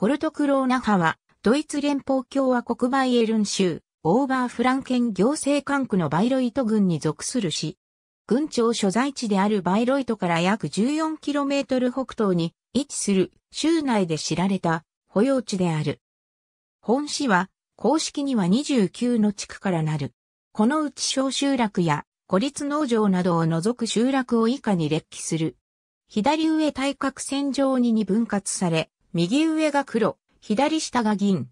コルトクローナ派は、ドイツ連邦共和国バイエルン州、オーバーフランケン行政管区のバイロイト郡に属する市。郡庁所在地であるバイロイトから約 14km 北東に位置する州内で知られた保養地である。本市は公式には29の地区からなる。このうち小集落や孤立農場などを除く集落を以下に列記する。左上対角線上にに分割され、右上が黒、左下が銀。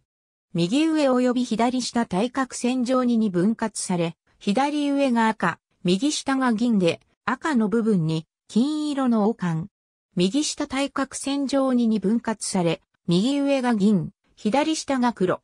右上及び左下対角線上にに分割され、左上が赤、右下が銀で、赤の部分に金色の王冠。右下対角線上にに分割され、右上が銀、左下が黒。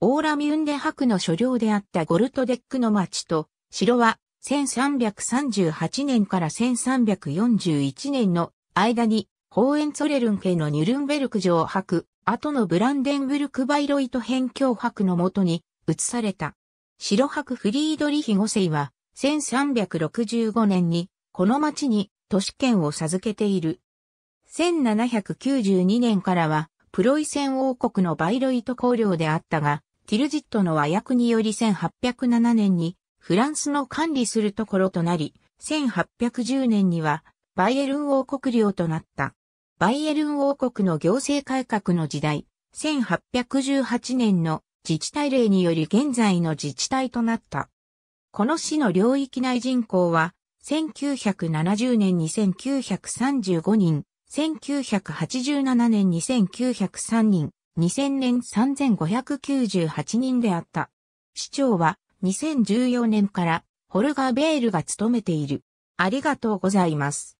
オーラミュンデ博の所領であったゴルトデックの町と、城は1338年から1341年の間に、ホーエンツォレルン家のニュルンベルク城博、後のブランデンブルクバイロイト辺境博のもとに移された。白博フリードリヒ5世は1365年にこの町に都市圏を授けている。1792年からはプロイセン王国のバイロイト公領であったが、ティルジットの和訳により1807年にフランスの管理するところとなり、1810年にはバイエルン王国領となった。バイエルン王国の行政改革の時代、1818年の自治体令により現在の自治体となった。この市の領域内人口は、1970年に1935人、1987年に1903人、2000年3598人であった。市長は2014年からホルガー・ベールが務めている。ありがとうございます。